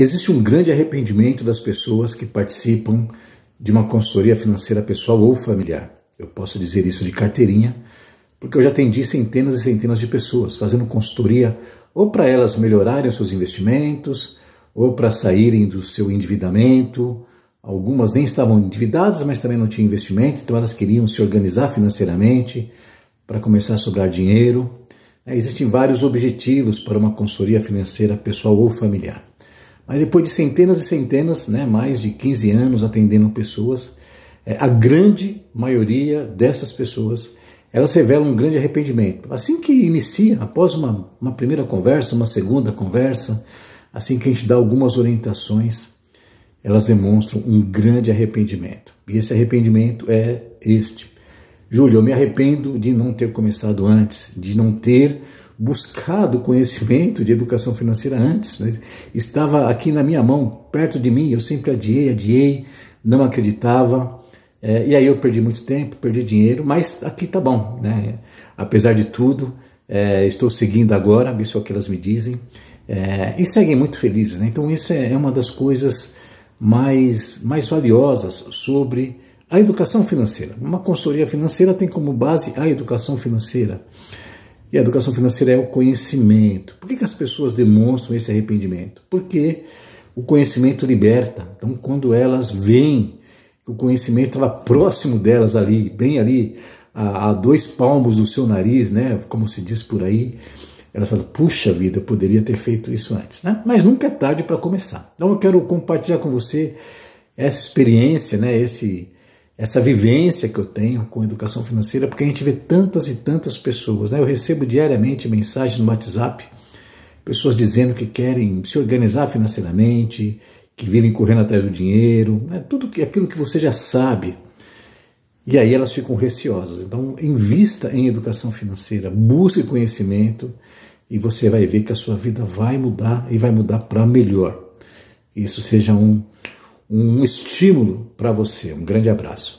Existe um grande arrependimento das pessoas que participam de uma consultoria financeira pessoal ou familiar. Eu posso dizer isso de carteirinha, porque eu já atendi centenas e centenas de pessoas fazendo consultoria ou para elas melhorarem os seus investimentos, ou para saírem do seu endividamento. Algumas nem estavam endividadas, mas também não tinham investimento, então elas queriam se organizar financeiramente para começar a sobrar dinheiro. É, existem vários objetivos para uma consultoria financeira pessoal ou familiar. Mas depois de centenas e centenas, né, mais de 15 anos atendendo pessoas, é, a grande maioria dessas pessoas elas revelam um grande arrependimento. Assim que inicia, após uma, uma primeira conversa, uma segunda conversa, assim que a gente dá algumas orientações, elas demonstram um grande arrependimento. E esse arrependimento é este. Júlio, eu me arrependo de não ter começado antes, de não ter buscado conhecimento de educação financeira antes. Né? Estava aqui na minha mão, perto de mim, eu sempre adiei, adiei, não acreditava. É, e aí eu perdi muito tempo, perdi dinheiro, mas aqui tá bom. Né? Apesar de tudo, é, estou seguindo agora, isso é o que elas me dizem, é, e seguem muito felizes. Né? Então, isso é, é uma das coisas mais, mais valiosas sobre a educação financeira. Uma consultoria financeira tem como base a educação financeira. E a educação financeira é o conhecimento. Por que, que as pessoas demonstram esse arrependimento? Porque o conhecimento liberta. Então, quando elas veem o conhecimento estava próximo delas ali, bem ali, a, a, dois palmos do seu nariz, né? Como se diz por aí, elas falam: puxa vida, eu poderia ter feito isso antes, né? Mas nunca é tarde para começar. Então, eu quero compartilhar com você essa experiência, né? Esse essa vivência que eu tenho com educação financeira, porque a gente vê tantas e tantas pessoas. Né? Eu recebo diariamente mensagens no WhatsApp, pessoas dizendo que querem se organizar financeiramente, que vivem correndo atrás do dinheiro, né? tudo que, aquilo que você já sabe. E aí elas ficam receosas. Então, invista em educação financeira, busque conhecimento e você vai ver que a sua vida vai mudar e vai mudar para melhor. Isso seja um um estímulo para você. Um grande abraço.